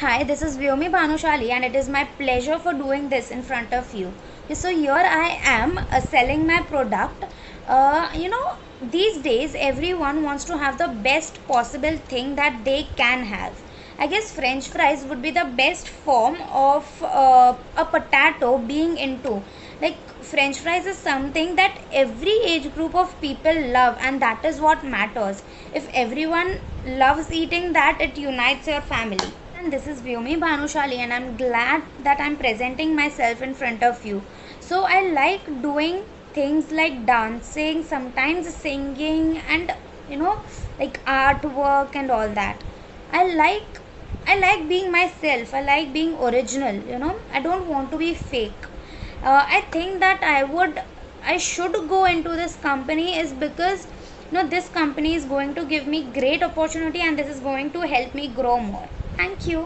Hi, this is Vyomi Bhanushali, and it is my pleasure for doing this in front of you. So, here I am uh, selling my product. Uh, you know, these days everyone wants to have the best possible thing that they can have. I guess French fries would be the best form of uh, a potato being into. Like, French fries is something that every age group of people love, and that is what matters. If everyone loves eating that, it unites your family. And this is Vyomi Bhanushali, and I'm glad that I'm presenting myself in front of you. So, I like doing things like dancing, sometimes singing, and you know, like artwork and all that. I like I like being myself. I like being original. You know, I don't want to be fake. Uh, I think that I would, I should go into this company is because, you know, this company is going to give me great opportunity and this is going to help me grow more. Thank you.